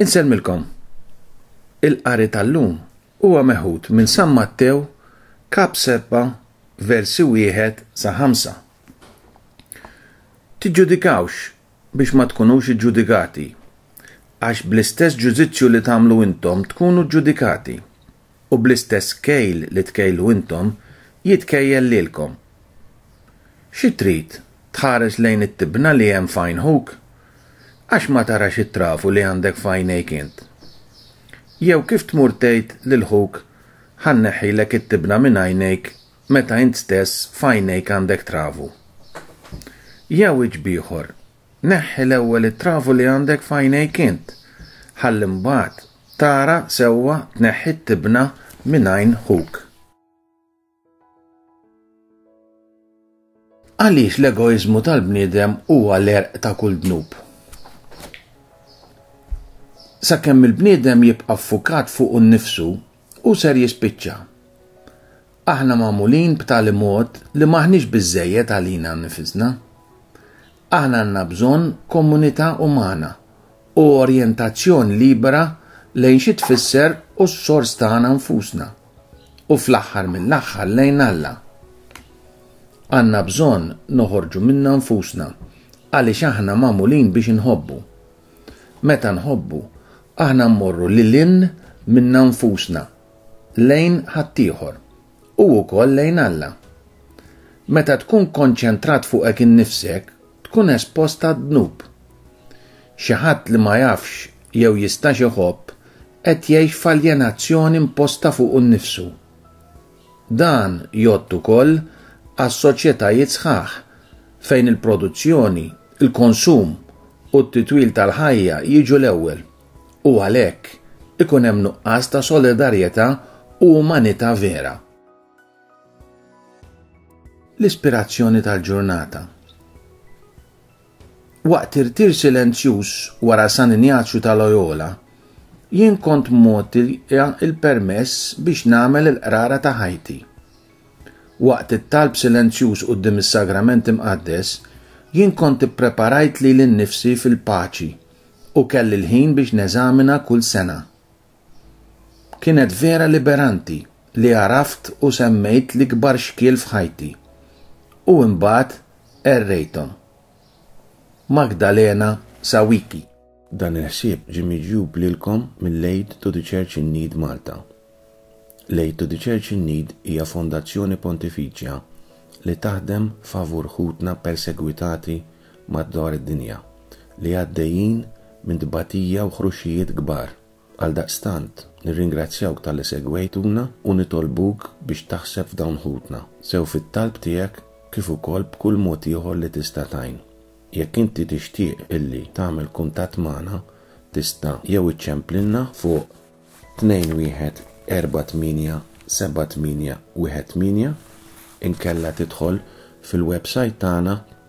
Insellmilkom. Il-qari tal-lum huwa meħud minn San Mattew kap 7 versi 1 sa 5. Tiġġudikawx biex ma tkunux iġġudikati, għax bl-istess ġudizzju li tagħmlu intom tkunu ġudikati. u bl-istess kejl li tkejlu intom jitkejjel lilkom. Xi trid, tħares lejn it-tibna li hemm f'għajn ħuk? Għax ma tarax it-trafu li għandek f'għajnejk int? Jew kif tmur tgħid lil ħuk, Ħa nneħħilek it-tibna minn għajnejk meta int stess f'għajnejk għandek trafu? Jew iġb ieħor, neħħi l-ewwel it-trafu li għandek f'għajnejk int, ħalli mbagħad Tara sewwa tneħħi t-tibna minn għajn ħuk. Għaliex l-egoiżmu tal-bniedem huwa l-erq ta' kull dnub? Sakemm il-bniedem jibqa' ffukat fuq nnifsu, hu ser jispiċċa. Aħna magħmulin b'tali mod li m'aħniex biżżejjed għalina nnifisna. Aħna għandna bżonn komunità umana u orjentazzjoni libera lejn xi tfisser u s-sors tagħna nfusna u fl-aħħar mill-aħħar lejn Alla. Għandna bżonn noħorġu minna nfusna għaliex aħna magħmulin biex inħobbu. Meta nħobbu, aħna mmorru lil minna nfusna lejn ħaddieħor u wkoll lejn Alla. Meta tkun konċentrat fuqek innifsek, tkun espost għad-dnub. Xi ħadd li ma jafx jew jistax iħobb qed jgħix f'aljenazzjoni imposta fuqu nnifsu. Dan jgħodd ukoll għas-soċjetajiet sħaħ fejn il-produzzjoni, il-konsum u t-titwil tal-ħajja jiġu l-ewwel. u għalhekk ikun hemm nuqqas ta' solidarjetà u umanità vera. L-ispirazzjoni tal-ġurnata. Waqt irtir silenzjuż wara San Injazju ta' Loyola, jien kont mod il-permess biex nagħmel il-qrara ta' ħajti. Waqt it-talb silenzjuż qudiem is-sagrament imqaddes, jien kont ippreparajt lili nnifsi fil-paċi u kelli l-ħin biex neżamina kull sena. Kienet vera liberanti li għaraft u semmejt l-ikbar xkiel f'ħajti u imbagħad qerrejthom. Magdalena Sawicki. Dan il-ħsieb ġie miġjub lilkom mill-Aid to the Church in Need Malta. L-Aid to the Church in Need hija fondazzjoni Pontifiċja li taħdem favur ħutna persegwitati madwar id-dinja li għaddejjin minn tbatija u ħruxijiet kbar. Għaldaqstant, nirringrazzjawk talli segwejtuna u nitolbuk biex taħseb f'dawn ħutna, sew fit-talb tiegħek kif ukoll b'kull mod ieħor li tista' tgħin. Jekk inti tixtieq illi tagħmel kuntatt magħna, tista' jew iċċemplilna fuq 214878 inkella tidħol fil-websajt tagħna